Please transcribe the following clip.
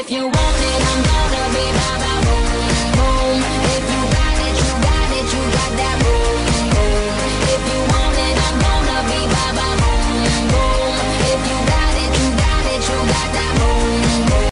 if you want